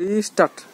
Restart.